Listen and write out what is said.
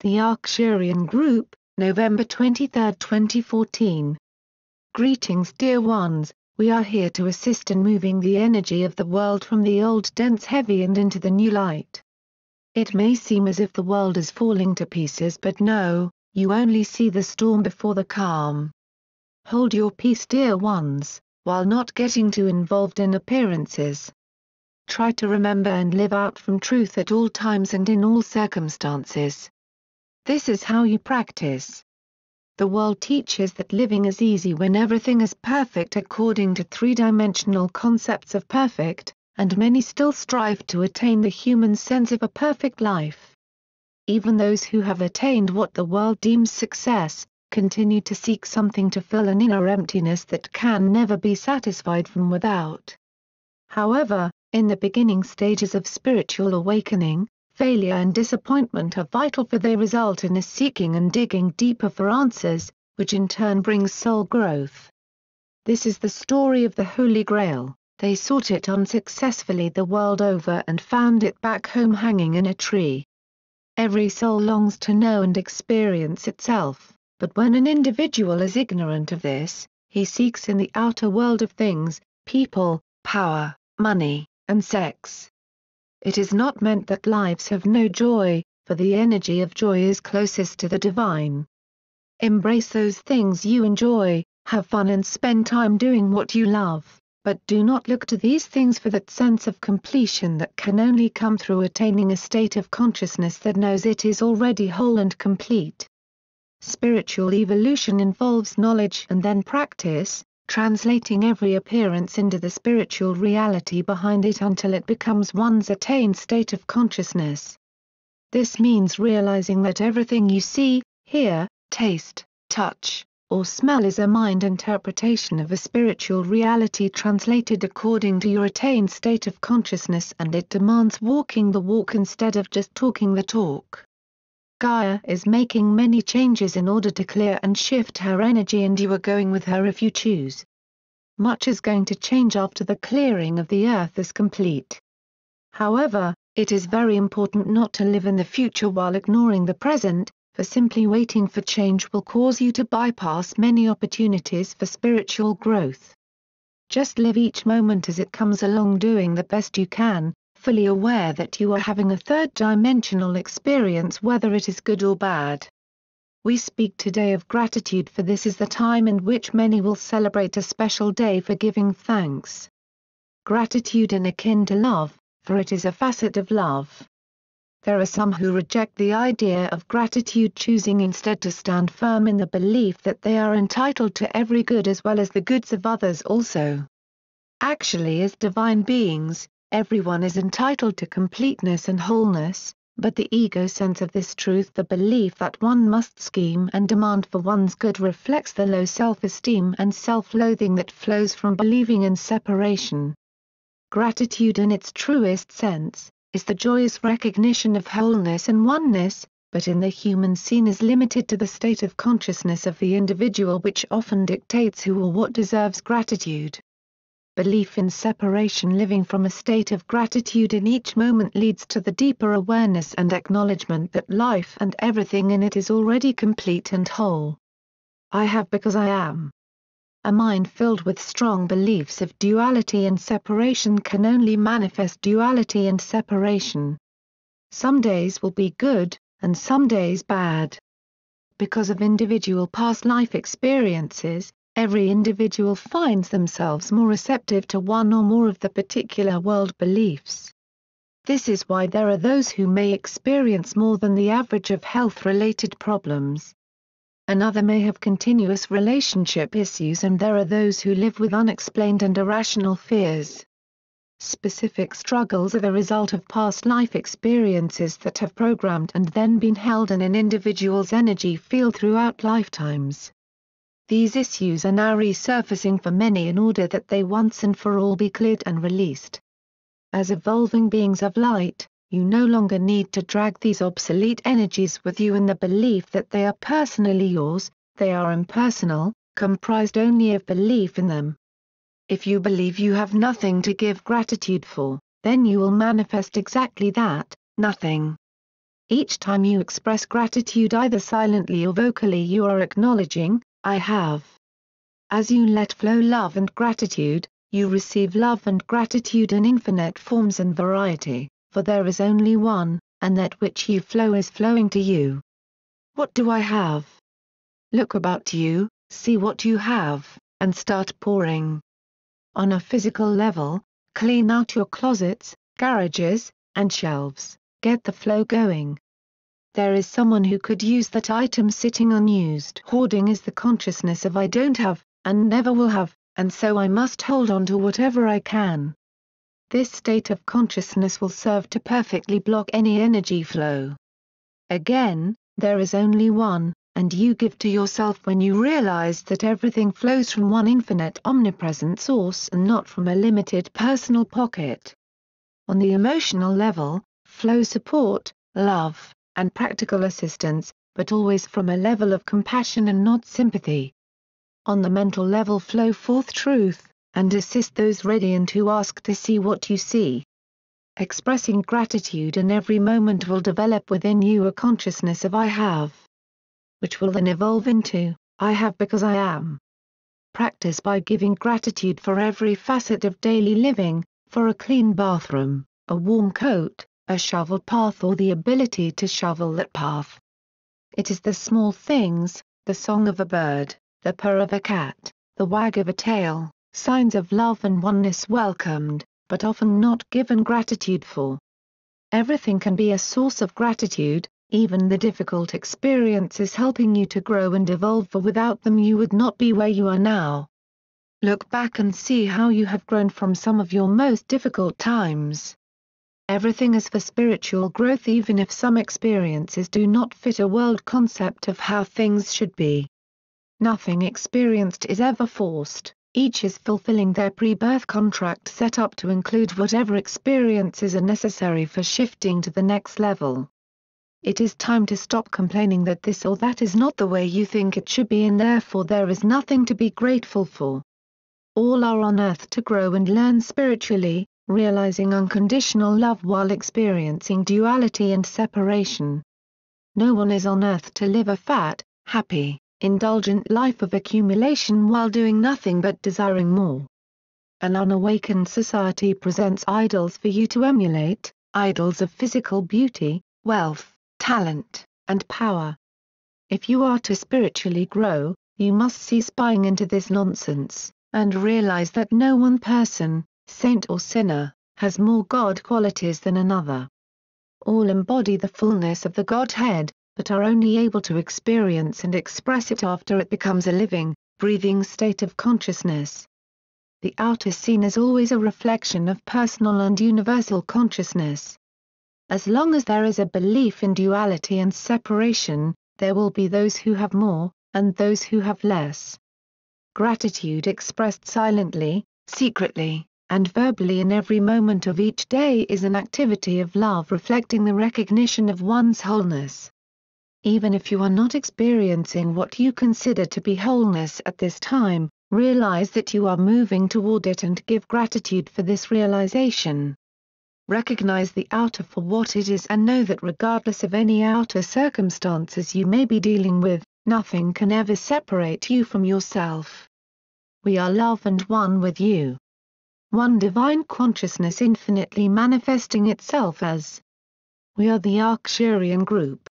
The Arcturian Group, November 23, 2014. Greetings dear ones, we are here to assist in moving the energy of the world from the old dense heavy and into the new light. It may seem as if the world is falling to pieces but no, you only see the storm before the calm. Hold your peace dear ones, while not getting too involved in appearances. Try to remember and live out from truth at all times and in all circumstances. This is how you practice. The world teaches that living is easy when everything is perfect according to three-dimensional concepts of perfect, and many still strive to attain the human sense of a perfect life. Even those who have attained what the world deems success, continue to seek something to fill an inner emptiness that can never be satisfied from without. However, in the beginning stages of spiritual awakening, failure and disappointment are vital for they result in a seeking and digging deeper for answers, which in turn brings soul growth. This is the story of the Holy Grail. They sought it unsuccessfully the world over and found it back home hanging in a tree. Every soul longs to know and experience itself, but when an individual is ignorant of this, he seeks in the outer world of things, people, power, money, and sex. It is not meant that lives have no joy, for the energy of joy is closest to the divine. Embrace those things you enjoy, have fun and spend time doing what you love but do not look to these things for that sense of completion that can only come through attaining a state of consciousness that knows it is already whole and complete. Spiritual evolution involves knowledge and then practice, translating every appearance into the spiritual reality behind it until it becomes one's attained state of consciousness. This means realizing that everything you see, hear, taste, touch, or smell is a mind interpretation of a spiritual reality translated according to your attained state of consciousness and it demands walking the walk instead of just talking the talk. Gaia is making many changes in order to clear and shift her energy and you are going with her if you choose. Much is going to change after the clearing of the earth is complete. However, it is very important not to live in the future while ignoring the present, for simply waiting for change will cause you to bypass many opportunities for spiritual growth. Just live each moment as it comes along doing the best you can, fully aware that you are having a third-dimensional experience whether it is good or bad. We speak today of gratitude for this is the time in which many will celebrate a special day for giving thanks. Gratitude in akin to love, for it is a facet of love. There are some who reject the idea of gratitude choosing instead to stand firm in the belief that they are entitled to every good as well as the goods of others also. Actually as divine beings, everyone is entitled to completeness and wholeness, but the ego sense of this truth the belief that one must scheme and demand for one's good reflects the low self-esteem and self-loathing that flows from believing in separation. Gratitude in its truest sense, is the joyous recognition of wholeness and oneness, but in the human scene is limited to the state of consciousness of the individual which often dictates who or what deserves gratitude. Belief in separation living from a state of gratitude in each moment leads to the deeper awareness and acknowledgement that life and everything in it is already complete and whole. I have because I am. A mind filled with strong beliefs of duality and separation can only manifest duality and separation. Some days will be good, and some days bad. Because of individual past life experiences, every individual finds themselves more receptive to one or more of the particular world beliefs. This is why there are those who may experience more than the average of health-related problems. Another may have continuous relationship issues and there are those who live with unexplained and irrational fears. Specific struggles are the result of past life experiences that have programmed and then been held in an individual's energy field throughout lifetimes. These issues are now resurfacing for many in order that they once and for all be cleared and released. As evolving beings of light, you no longer need to drag these obsolete energies with you in the belief that they are personally yours, they are impersonal, comprised only of belief in them. If you believe you have nothing to give gratitude for, then you will manifest exactly that, nothing. each time you express gratitude either silently or vocally you are acknowledging, I have. As you let flow love and gratitude, you receive love and gratitude in infinite forms and variety, for there is only one, and that which you flow is flowing to you. What do I have? Look about you, see what you have, and start pouring. On a physical level, clean out your closets, garages, and shelves, get the flow going. There is someone who could use that item sitting unused. Hoarding is the consciousness of I don't have, and never will have, and so I must hold on to whatever I can. This state of consciousness will serve to perfectly block any energy flow. Again, there is only one, and you give to yourself when you realize that everything flows from one infinite omnipresent source and not from a limited personal pocket. On the emotional level, flow support, love, and practical assistance, but always from a level of compassion and not sympathy. On the mental level flow forth truth, and assist those ready and who ask to see what you see. Expressing gratitude in every moment will develop within you a consciousness of I have which will then evolve into, I have because I am. Practice by giving gratitude for every facet of daily living, for a clean bathroom, a warm coat, a shoveled path or the ability to shovel that path. It is the small things, the song of a bird, the purr of a cat, the wag of a tail, signs of love and oneness welcomed, but often not given gratitude for. Everything can be a source of gratitude, even the difficult experiences helping you to grow and evolve for without them you would not be where you are now. Look back and see how you have grown from some of your most difficult times. Everything is for spiritual growth even if some experiences do not fit a world concept of how things should be. Nothing experienced is ever forced, each is fulfilling their pre-birth contract set up to include whatever experiences are necessary for shifting to the next level. It is time to stop complaining that this or that is not the way you think it should be and therefore there is nothing to be grateful for. All are on earth to grow and learn spiritually, realizing unconditional love while experiencing duality and separation. No one is on earth to live a fat, happy, indulgent life of accumulation while doing nothing but desiring more. An unawakened society presents idols for you to emulate, idols of physical beauty, wealth, talent, and power. If you are to spiritually grow, you must cease buying into this nonsense, and realize that no one person, saint or sinner, has more God qualities than another. All embody the fullness of the Godhead, but are only able to experience and express it after it becomes a living, breathing state of consciousness. The outer scene is always a reflection of personal and universal consciousness. As long as there is a belief in duality and separation, there will be those who have more, and those who have less. Gratitude expressed silently, secretly, and verbally in every moment of each day is an activity of love reflecting the recognition of one's wholeness. Even if you are not experiencing what you consider to be wholeness at this time, realize that you are moving toward it and give gratitude for this realization. Recognize the outer for what it is and know that regardless of any outer circumstances you may be dealing with, nothing can ever separate you from yourself. We are love and one with you. One divine consciousness infinitely manifesting itself as. We are the Arcturian group.